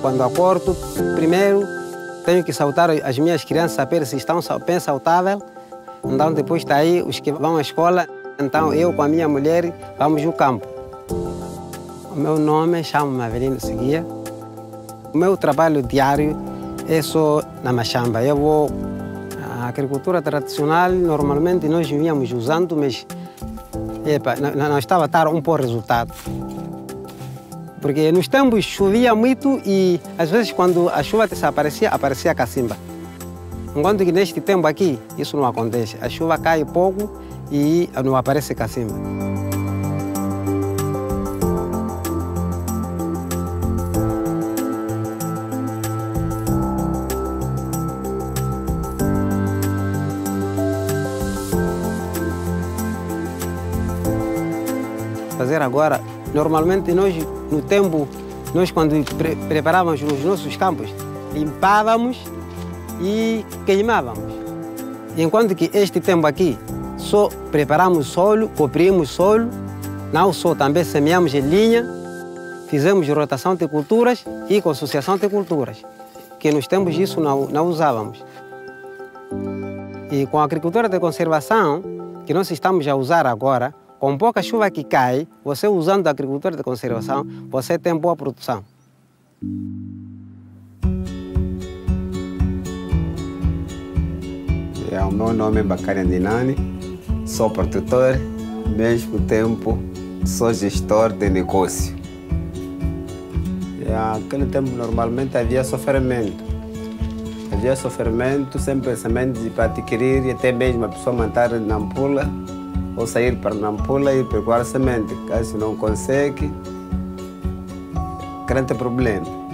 quando acordo, primeiro tenho que saltar as minhas crianças, saber se estão bem saudáveis. Então, depois daí, os que vão à escola, então eu com a minha mulher vamos ao campo. O meu nome chamo-me Avelino Seguia. O meu trabalho diário é só na machamba. Eu vou. A agricultura tradicional, normalmente nós vinhamos usando, mas epa, não, não estava a dar um bom resultado. Porque nos tempos chovia muito e às vezes quando a chuva desaparecia, aparecia cacimba. Enquanto que neste tempo aqui, isso não acontece. A chuva cai pouco e não aparece cacimba. Fazer agora, normalmente nós no tempo, nós quando pre preparávamos os nossos campos, limpávamos e queimávamos. Enquanto que este tempo aqui, só preparamos solo, cobrimos solo, não só também semeamos em linha, fizemos rotação de culturas e consociação de culturas, que nos tempos isso não, não usávamos. E com a agricultura de conservação, que nós estamos a usar agora, com pouca chuva que cai, você usando a agricultura de conservação, você tem boa produção. É, o meu nome é Bacari Andinani, sou produtor, mesmo tempo sou gestor de negócio. E naquele tempo normalmente havia sofrimento. Havia sofrimento, sem pensamento de para adquirir e até mesmo a pessoa manter na ampula ou sair para Nampula e pegar semente. Caso não consegue, grande problema.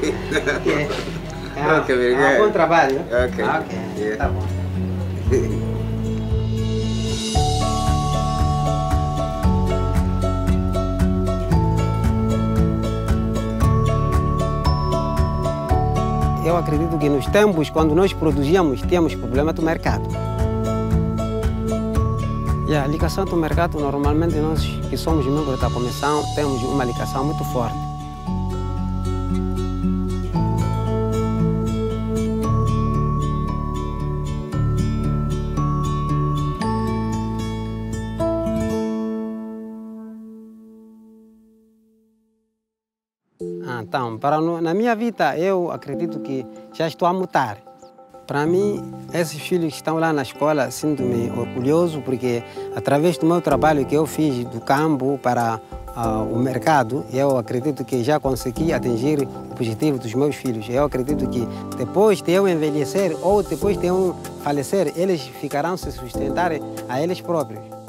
Okay. Ah, okay, very good. bom trabalho. Okay. Ok, Yeah. tá bom. Eu acredito que nos tempos, quando nós produzíamos, tínhamos problema do mercado. E a ligação do mercado, normalmente nós que somos membros da comissão, temos uma ligação muito forte. Então, para na minha vida, eu acredito que já estou a mutar. Para mim, esses filhos que estão lá na escola, sinto-me orgulhoso porque, através do meu trabalho que eu fiz do campo para ah, o mercado, eu acredito que já consegui atingir o objetivo dos meus filhos. Eu acredito que depois de eu envelhecer ou depois de eu falecer, eles ficarão se sustentar a eles próprios.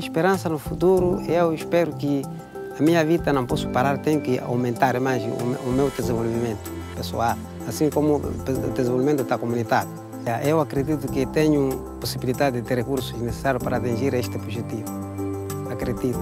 Esperança no futuro, eu espero que a minha vida não posso parar, tenho que aumentar mais o me- o meu desenvolvimento pessoal, assim como o desenvolvimento da comunidade. Eu acredito que tenho possibilidade de ter recursos necessários para atingir este objetivo. Acredito.